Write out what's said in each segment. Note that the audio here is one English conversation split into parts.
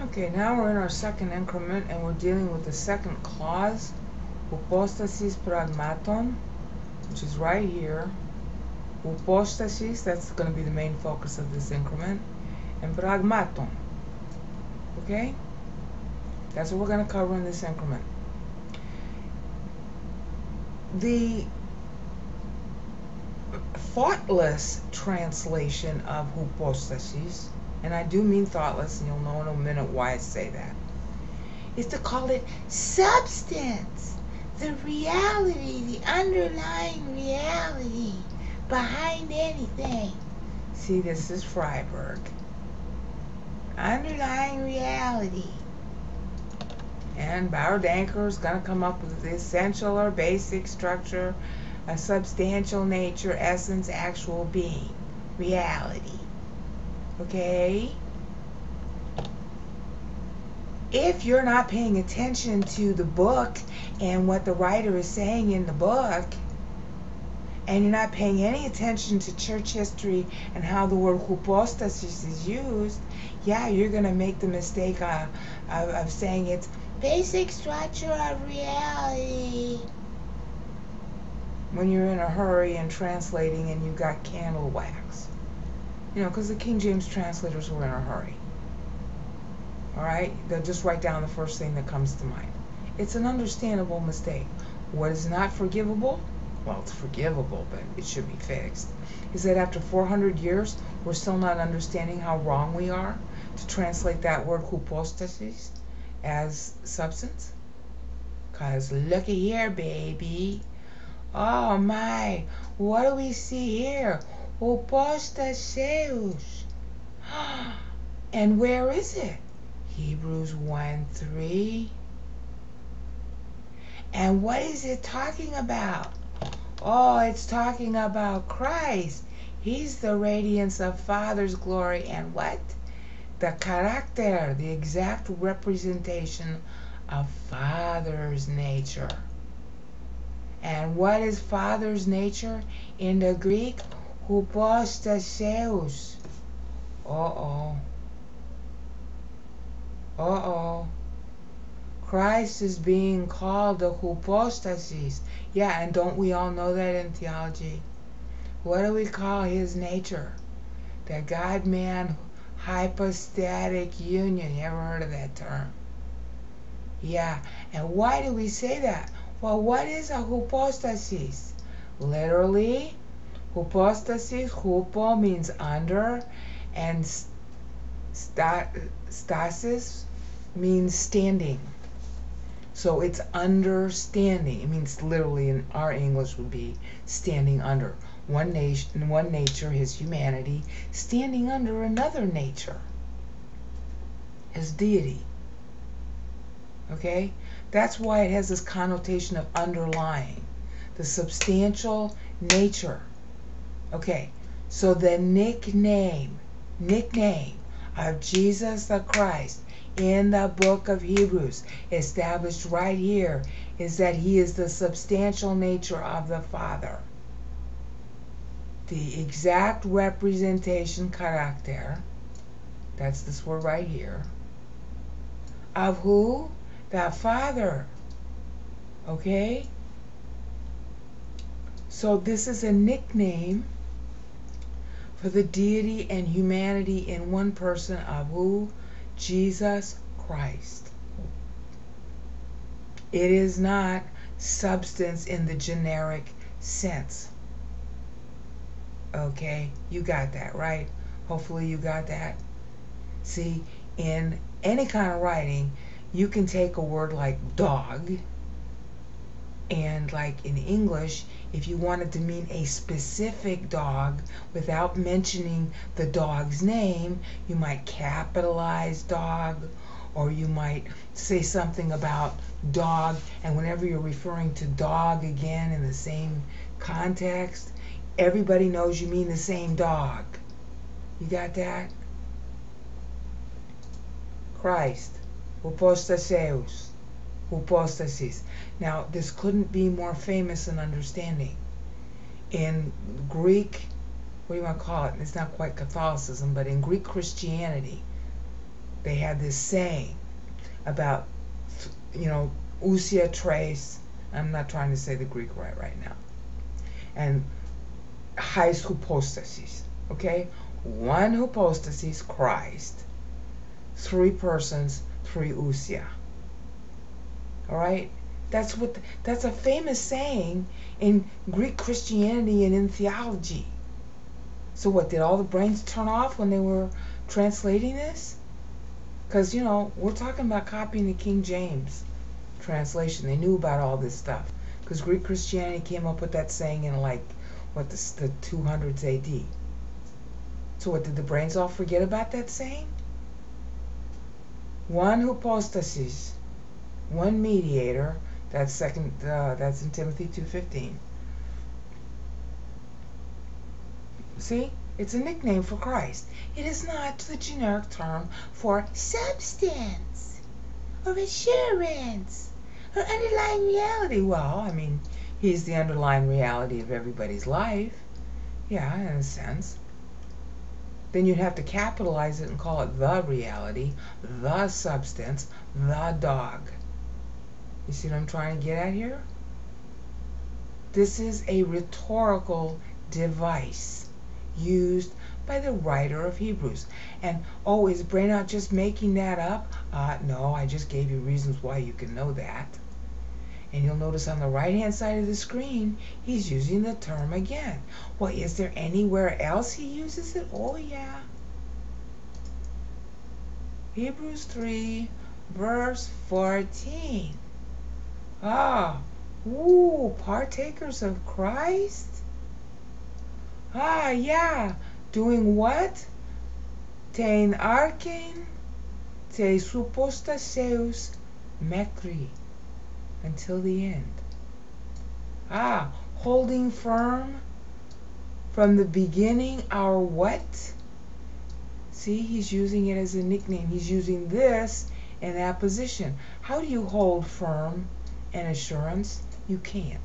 Okay, now we're in our second increment and we're dealing with the second clause, hypostasis pragmaton, which is right here. Hypostasis, that's going to be the main focus of this increment, and pragmaton. Okay? That's what we're going to cover in this increment. The thoughtless translation of hypostasis and I do mean thoughtless, and you'll know in a minute why I say that, is to call it substance, the reality, the underlying reality behind anything. See, this is Friberg. Underlying reality. And Bauer Danker is going to come up with the essential or basic structure, a substantial nature, essence, actual being, reality. Okay? If you're not paying attention to the book and what the writer is saying in the book, and you're not paying any attention to church history and how the word hypostasis is used, yeah, you're going to make the mistake of, of, of saying it's basic structure of reality when you're in a hurry and translating and you've got candle wax. You know, because the King James translators were in a hurry. All right? They'll just write down the first thing that comes to mind. It's an understandable mistake. What is not forgivable? Well, it's forgivable, but it should be fixed. Is that after 400 years, we're still not understanding how wrong we are to translate that word hypostasis as substance? Because looky here, baby. Oh my, what do we see here? Hypostaseus. And where is it? Hebrews 1 3. And what is it talking about? Oh, it's talking about Christ. He's the radiance of Father's glory and what? The character, the exact representation of Father's nature. And what is Father's nature in the Greek? Hypostaseus. Uh-oh. Uh-oh. Christ is being called the hypostasis. Yeah, and don't we all know that in theology? What do we call his nature? The God-man hypostatic union. You ever heard of that term? Yeah, and why do we say that? Well, what is a hypostasis? Literally, Hypostasis, hupo means under, and stasis means standing. So it's understanding. It means literally in our English would be standing under. One nation, one nature, his humanity, standing under another nature, his deity. Okay? That's why it has this connotation of underlying, the substantial nature Okay, so the nickname, nickname of Jesus the Christ in the book of Hebrews, established right here, is that he is the substantial nature of the Father. The exact representation, character, that's this word right here, of who? The Father. Okay? So this is a nickname for the deity and humanity in one person of who? Jesus Christ. It is not substance in the generic sense. Okay, you got that, right? Hopefully you got that. See, in any kind of writing, you can take a word like dog and like in English, if you wanted to mean a specific dog without mentioning the dog's name, you might capitalize dog or you might say something about dog and whenever you're referring to dog again in the same context, everybody knows you mean the same dog. You got that? Christ. Hypostaseus hypostasis. Now, this couldn't be more famous in understanding. In Greek, what do you want to call it? It's not quite Catholicism, but in Greek Christianity, they had this saying about, you know, usia tres. I'm not trying to say the Greek right right now. And hais hypostasis. Okay? One hypostasis, Christ. Three persons, three ousia. All right? That's what that's a famous saying in Greek Christianity and in theology. So what did all the brains turn off when they were translating this? Cuz you know, we're talking about copying the King James translation. They knew about all this stuff cuz Greek Christianity came up with that saying in like what the, the 200s AD. So what did the brains all forget about that saying? One who hypostasis, one mediator, that's second. Uh, that's in Timothy two fifteen. See, it's a nickname for Christ. It is not the generic term for substance or assurance or underlying reality. Well, I mean, he's the underlying reality of everybody's life. Yeah, in a sense. Then you'd have to capitalize it and call it the reality, the substance, the dog. You see what I'm trying to get at here? This is a rhetorical device used by the writer of Hebrews. And oh, is Brainot just making that up? Uh, no, I just gave you reasons why you can know that. And you'll notice on the right hand side of the screen, he's using the term again. Well, is there anywhere else he uses it? Oh, yeah. Hebrews 3, verse 14. Ah, ooh, partakers of Christ? Ah, yeah, doing what? Ten arken, tes hypostaseus mekri, until the end. Ah, holding firm from the beginning our what? See, he's using it as a nickname. He's using this in that position. How do you hold firm and assurance, you can't.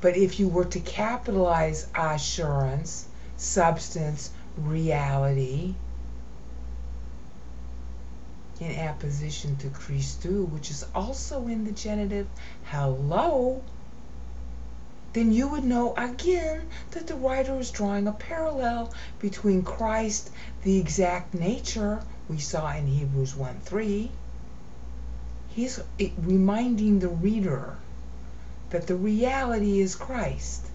But if you were to capitalize assurance, substance, reality, in apposition to Christou, which is also in the genitive hello, then you would know again that the writer is drawing a parallel between Christ, the exact nature we saw in Hebrews 1 3, He's reminding the reader that the reality is Christ.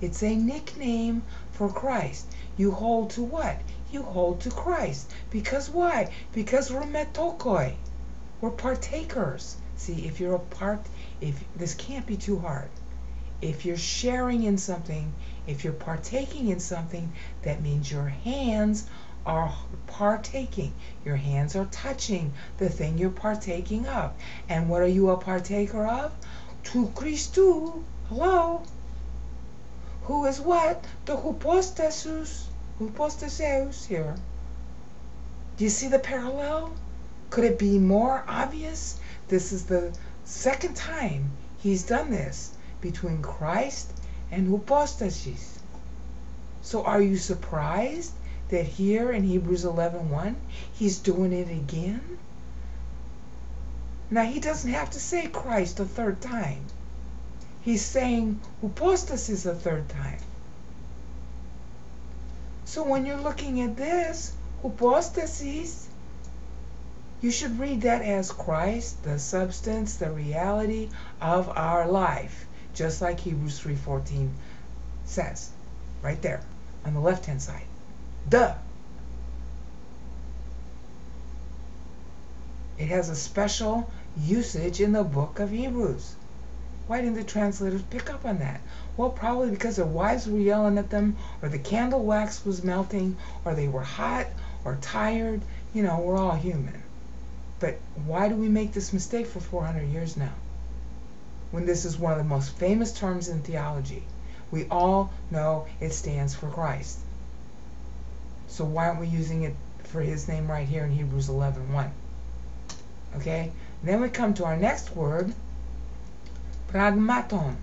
It's a nickname for Christ. You hold to what? You hold to Christ. Because why? Because we're metokoi. We're partakers. See, if you're a part, if this can't be too hard. If you're sharing in something, if you're partaking in something, that means your hands are partaking. Your hands are touching the thing you're partaking of. And what are you a partaker of? To Christou. Hello? Who is what? The hypostasis. Hypostaseus here. Do you see the parallel? Could it be more obvious? This is the second time he's done this between Christ and hypostasis. So are you surprised that here in Hebrews 11:1 he's doing it again? Now he doesn't have to say Christ a third time. He's saying hypostasis a third time. So when you're looking at this, hypostasis, you should read that as Christ, the substance, the reality of our life, just like Hebrews 3:14 says, right there on the left-hand side. Duh. It has a special usage in the book of Hebrews. Why didn't the translators pick up on that? Well, probably because their wives were yelling at them, or the candle wax was melting, or they were hot, or tired. You know, we're all human. But why do we make this mistake for 400 years now? When this is one of the most famous terms in theology. We all know it stands for Christ. So why aren't we using it for his name right here in Hebrews 11:1? Okay? Then we come to our next word, pragmaton.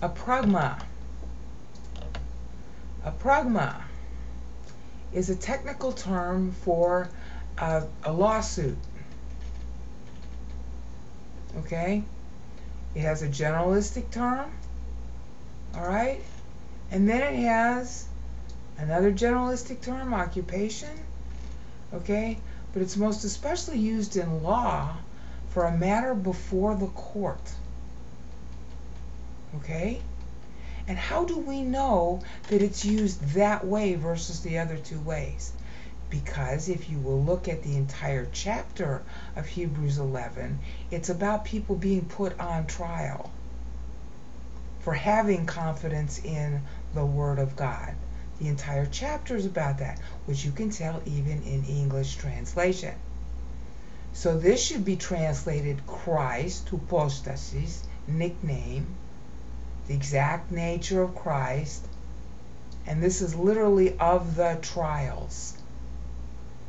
A pragma. A pragma is a technical term for a, a lawsuit. Okay? It has a generalistic term. All right? And then it has another generalistic term, occupation. Okay? But it's most especially used in law for a matter before the court. Okay? And how do we know that it's used that way versus the other two ways? Because if you will look at the entire chapter of Hebrews 11, it's about people being put on trial for having confidence in the Word of God. The entire chapter is about that, which you can tell even in English translation. So this should be translated Christ, hypostasis, nickname, the exact nature of Christ, and this is literally of the trials.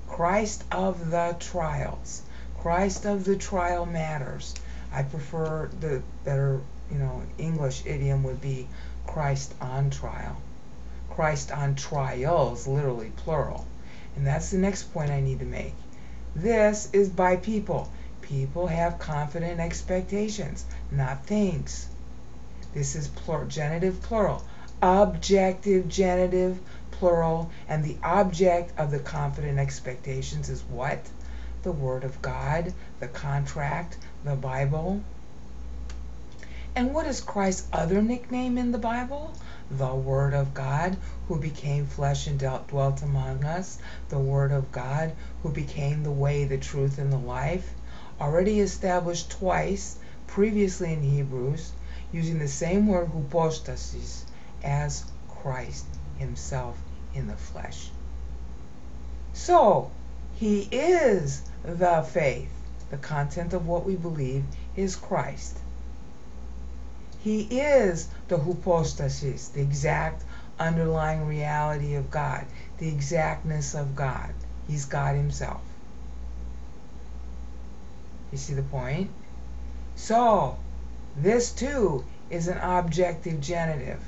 Christ of the trials. Christ of the trial matters. I prefer the better, you know, English idiom would be Christ on trial. Christ on trials, literally plural. And that's the next point I need to make. This is by people. People have confident expectations, not things. This is plur- genitive plural. Objective genitive plural. And the object of the confident expectations is what? The Word of God, the contract, the Bible. And what is Christ's other nickname in the Bible? The Word of God, who became flesh and dwelt among us. The Word of God, who became the way, the truth, and the life. Already established twice previously in Hebrews using the same word hypostasis as Christ himself in the flesh. So, he is the faith. The content of what we believe is Christ. He is the hypostasis, the exact underlying reality of God, the exactness of God. He's God himself. You see the point? So, this too is an objective genitive.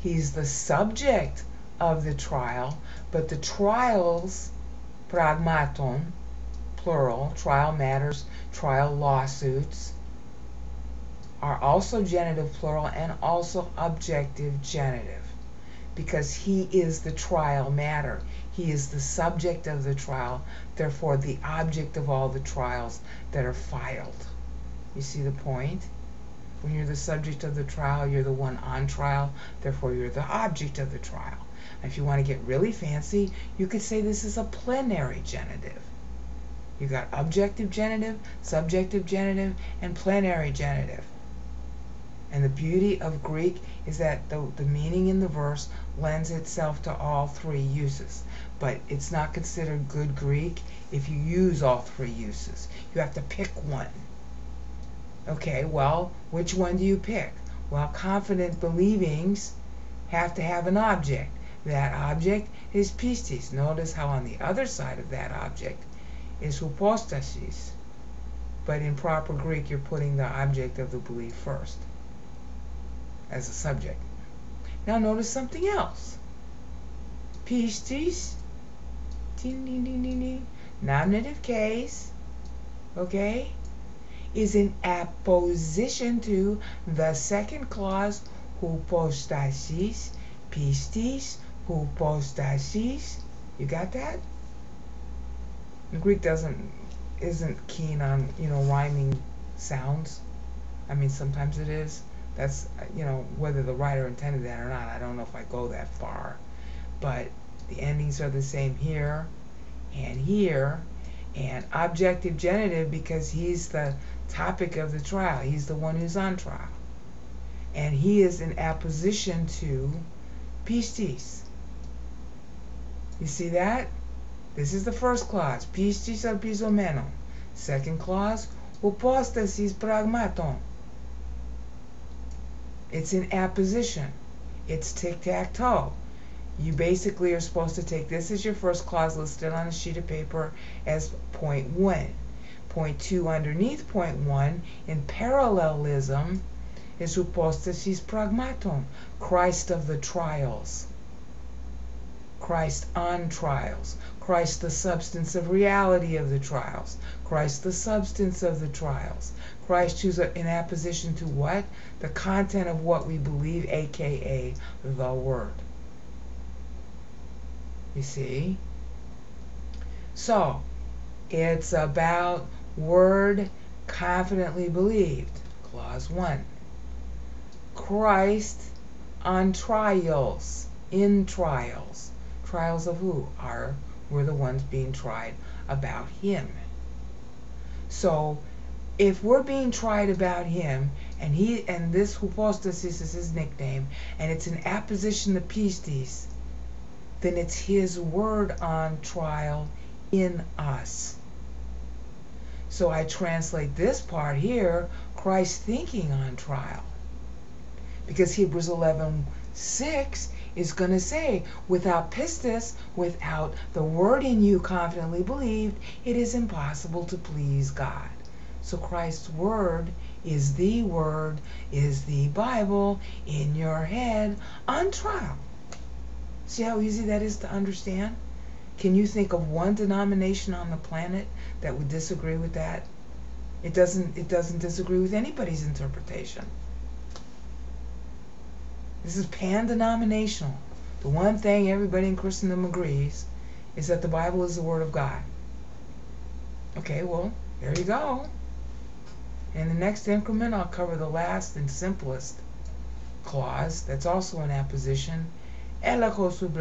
He's the subject of the trial, but the trials, pragmaton, plural, trial matters, trial lawsuits, are also genitive plural and also objective genitive because he is the trial matter. He is the subject of the trial, therefore, the object of all the trials that are filed. You see the point? When you're the subject of the trial, you're the one on trial, therefore, you're the object of the trial. If you want to get really fancy, you could say this is a plenary genitive. You got objective genitive, subjective genitive, and plenary genitive. And the beauty of Greek is that the, the meaning in the verse lends itself to all three uses. But it's not considered good Greek if you use all three uses. You have to pick one. Okay, well, which one do you pick? Well, confident believings have to have an object. That object is pistis. Notice how on the other side of that object is hypostasis. But in proper Greek, you're putting the object of the belief first as a subject. Now notice something else. Pistis, nominative case, okay? is in apposition to the second clause hypostasis, pistis, hypostasis. You got that? The Greek doesn't isn't keen on you know rhyming sounds. I mean sometimes it is. That's you know whether the writer intended that or not. I don't know if I go that far, but the endings are the same here and here and objective genitive because he's the topic of the trial. He's the one who's on trial. And he is in apposition to pistis. You see that? This is the first clause, pistis elpizomenon. Second clause, hypostasis pragmaton. It's in apposition. It's tic-tac-toe. You basically are supposed to take this as your first clause listed on a sheet of paper as point one. Point two underneath point one in parallelism is hypostasis pragmaton, Christ of the trials. Christ on trials, Christ the substance of reality of the trials, Christ the substance of the trials, Christ who's in apposition to what? The content of what we believe, aka the Word. You see? So, it's about Word confidently believed. Clause 1. Christ on trials, in trials. Trials of who? Are we're the ones being tried about him. So if we're being tried about him and he and this hypostasis is his nickname and it's an apposition to pistis, then it's his word on trial in us. So I translate this part here, Christ thinking on trial. Because Hebrews 11 6 is going to say, without pistis, without the word in you confidently believed, it is impossible to please God. So Christ's word is the word, is the Bible in your head on trial. See how easy that is to understand? Can you think of one denomination on the planet that would disagree with that? It doesn't it doesn't disagree with anybody's interpretation. This is pan-denominational. The one thing everybody in Christendom agrees is that the Bible is the Word of God. Okay, well, there you go. In the next increment, I'll cover the last and simplest clause that's also an apposition, el sub